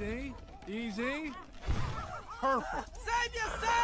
Easy. Easy. Perfect. Save yourself!